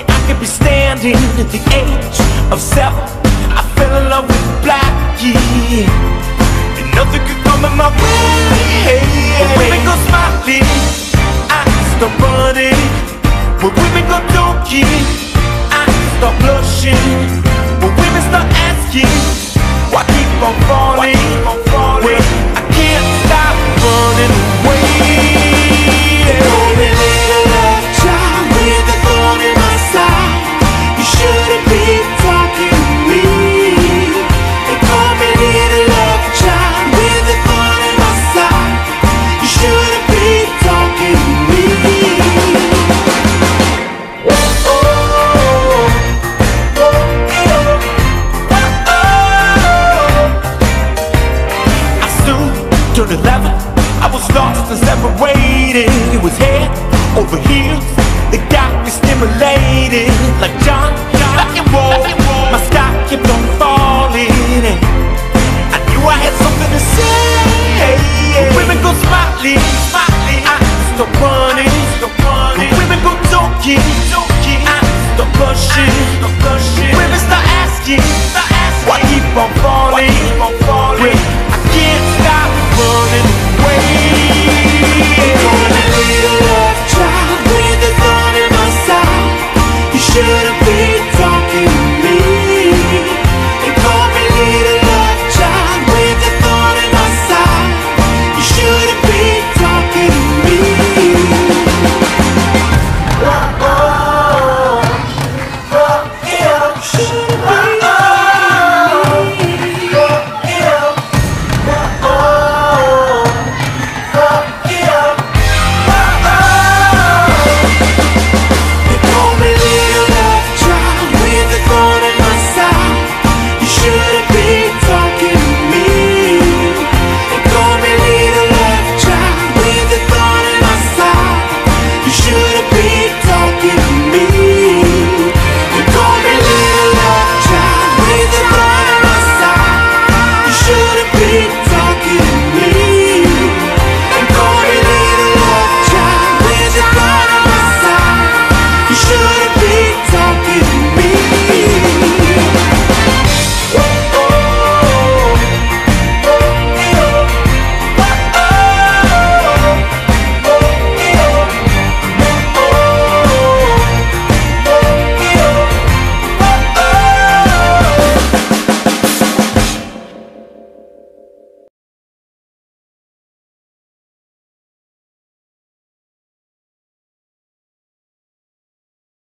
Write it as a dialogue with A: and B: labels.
A: I could be standing at the age of seven. I
B: fell in love with black, yeah. And nothing could come in my way. When women go smiling, I start running. When women go donkey, I start blushing. When women start asking, why keep
A: on falling? Turned 11. I was lost and separated. It was head over heels. They got me stimulated like John, rock and roll. My sky kept on falling. And I knew I had something to say. Women go smiling, smiling. I stop running. Women go talking,